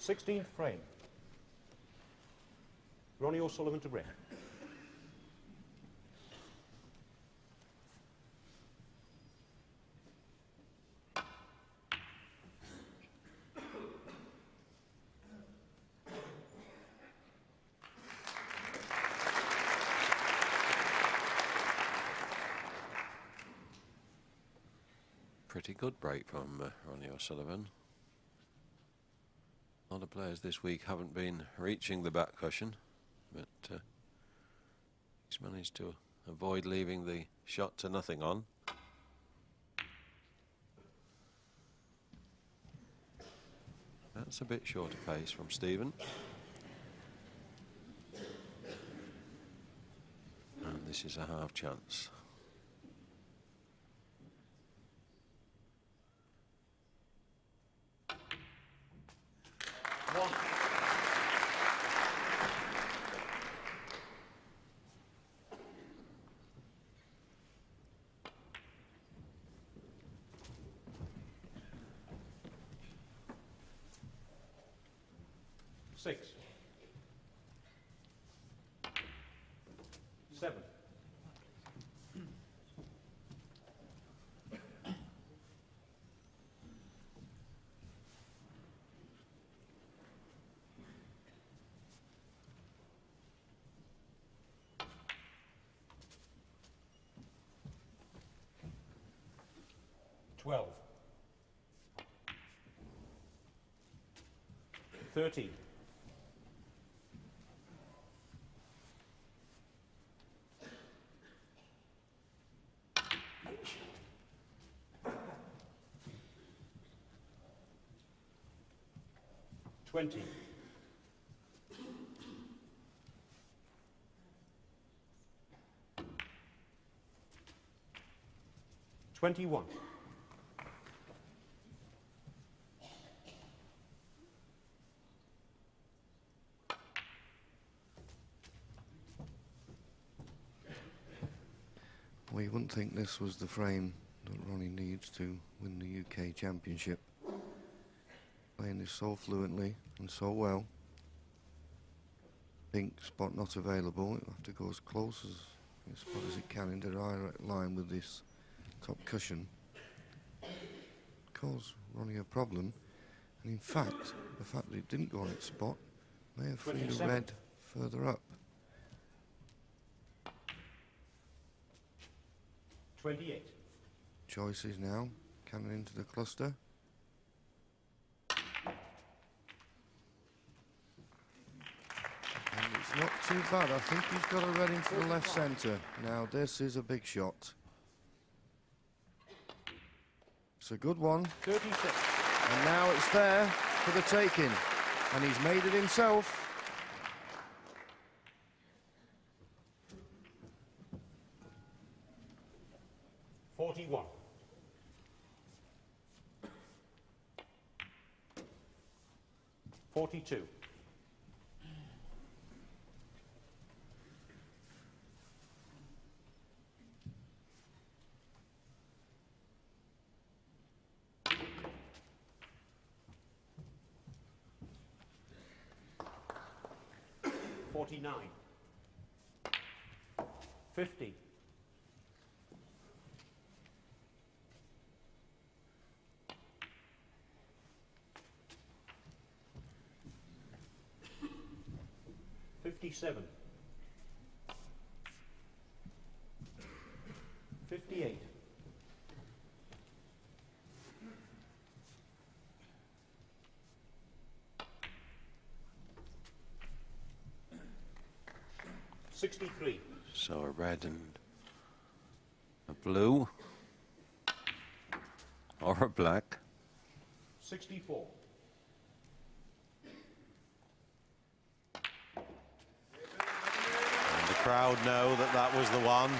16th frame. Ronnie O'Sullivan to break. Pretty good break from uh, Ronnie O'Sullivan. A lot of players this week haven't been reaching the back cushion, but uh, he's managed to avoid leaving the shot to nothing on. That's a bit shorter pace from Stephen. And this is a half chance. One. Six. Seven. Twelve. Thirteen. Twenty. Twenty-one. Well, you wouldn't think this was the frame that Ronnie needs to win the UK Championship. Playing this so fluently and so well. Pink spot not available. It'll have to go as close as as spot as it can in direct line with this top cushion. Cause Ronnie a problem. And in fact, the fact that it didn't go on its spot may have freed a red further up. Twenty-eight. Choices now. Cannon into the cluster. Not too bad. I think he's got a red into the left centre. Now this is a big shot. It's a good one. Thirty-six. And now it's there for the taking. And he's made it himself. Forty-one. Forty-two. 49, 50, 57, 63. So a red and a blue or a black. 64. And the crowd know that that was the one.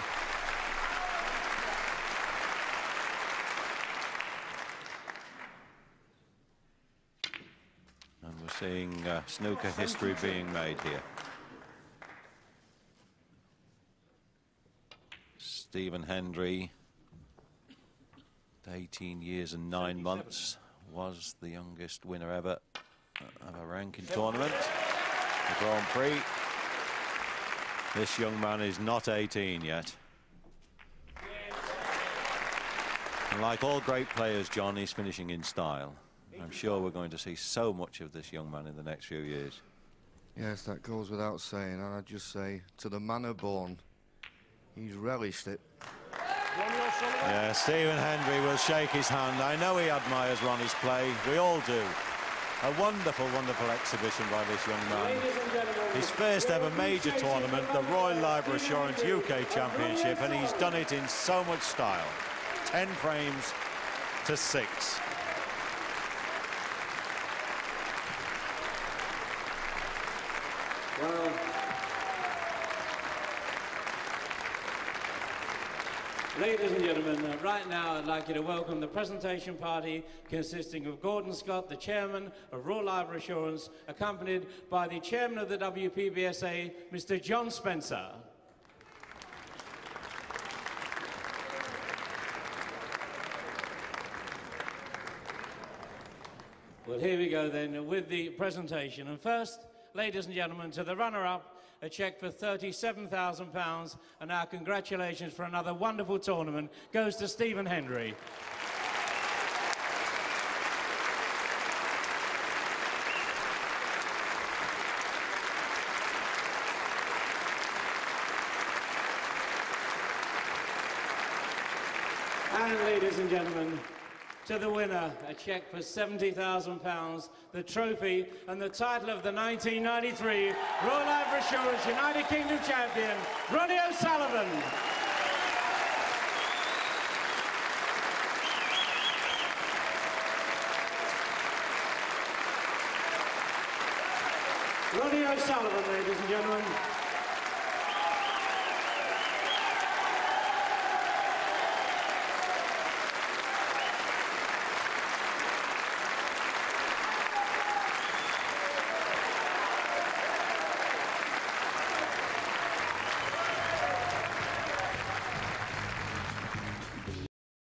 And we're seeing uh, snooker history being made here. Stephen Hendry, 18 years and nine months, was the youngest winner ever of a ranking tournament, the Grand Prix. This young man is not 18 yet. And like all great players, John, he's finishing in style. I'm sure we're going to see so much of this young man in the next few years. Yes, that goes without saying, and I'd just say, to the manner born, he's relished it. Ronnie Yeah, Stephen Hendry will shake his hand. I know he admires Ronnie's play. We all do. A wonderful, wonderful exhibition by this young man. Ladies and gentlemen, His first ever major tournament, the Royal Liver Assurance UK Championship, and he's done it in so much style. 10 frames to 6. Well, ladies and gentlemen, uh, right now I'd like you to welcome the presentation party consisting of Gordon Scott, the chairman of Royal Liver Assurance, accompanied by the chairman of the WPBSA, Mr. John Spencer. Well, here we go then with the presentation. And first, ladies and gentlemen, to the runner-up, a cheque for £37,000 and our congratulations for another wonderful tournament goes to Stephen Hendry. And ladies and gentlemen, to the winner, a cheque for £70,000, the trophy and the title of the 1993 Royal Liver Assurance United Kingdom champion, Ronnie O'Sullivan. Ronnie O'Sullivan, ladies and gentlemen.